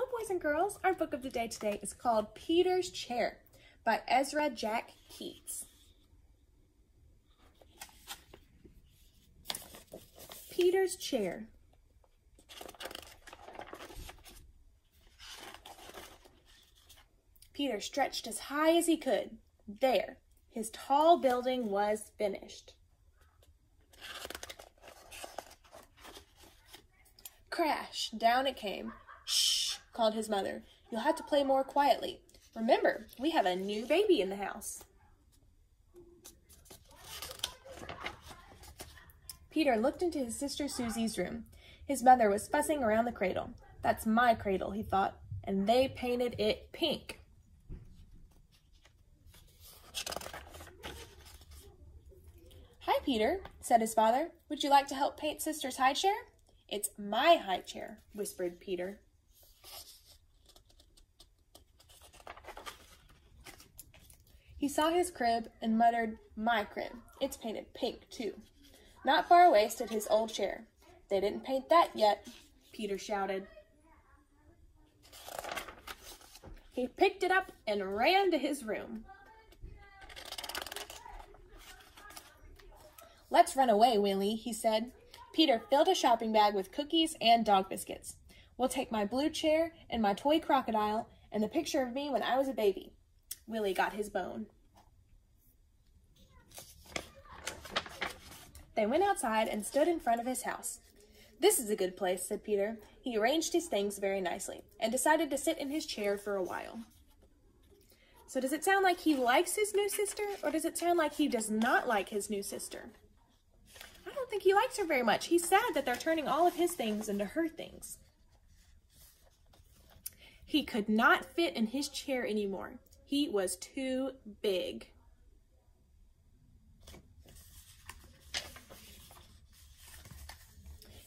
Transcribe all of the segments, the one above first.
Hello, boys and girls. Our book of the day today is called Peter's Chair by Ezra Jack Keats. Peter's Chair. Peter stretched as high as he could. There, his tall building was finished. Crash! Down it came. Called his mother. You'll have to play more quietly. Remember, we have a new baby in the house. Peter looked into his sister Susie's room. His mother was fussing around the cradle. That's my cradle, he thought, and they painted it pink. Hi, Peter, said his father. Would you like to help paint Sister's high chair? It's my high chair, whispered Peter. He saw his crib and muttered, My crib. It's painted pink, too. Not far away stood his old chair. They didn't paint that yet, Peter shouted. He picked it up and ran to his room. Let's run away, Willie, he said. Peter filled a shopping bag with cookies and dog biscuits. We'll take my blue chair and my toy crocodile and the picture of me when I was a baby. Willie got his bone. They went outside and stood in front of his house. This is a good place, said Peter. He arranged his things very nicely and decided to sit in his chair for a while. So does it sound like he likes his new sister or does it sound like he does not like his new sister? I don't think he likes her very much. He's sad that they're turning all of his things into her things. He could not fit in his chair anymore. He was too big.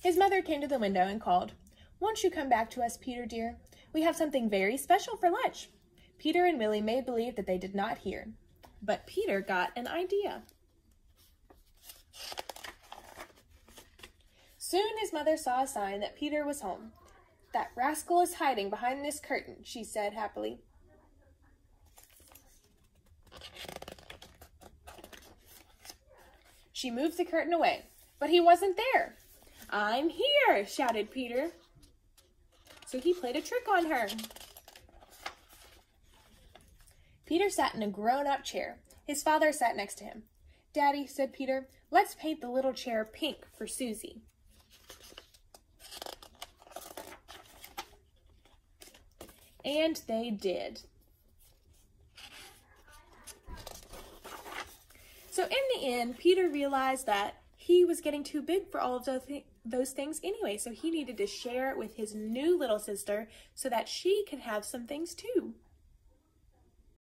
His mother came to the window and called, Won't you come back to us, Peter dear? We have something very special for lunch. Peter and Willie made believe that they did not hear. But Peter got an idea. Soon his mother saw a sign that Peter was home. That rascal is hiding behind this curtain, she said happily. She moved the curtain away, but he wasn't there. I'm here, shouted Peter. So he played a trick on her. Peter sat in a grown-up chair. His father sat next to him. Daddy, said Peter, let's paint the little chair pink for Susie. And they did. So in the end, Peter realized that he was getting too big for all of those, th those things anyway, so he needed to share it with his new little sister so that she could have some things too.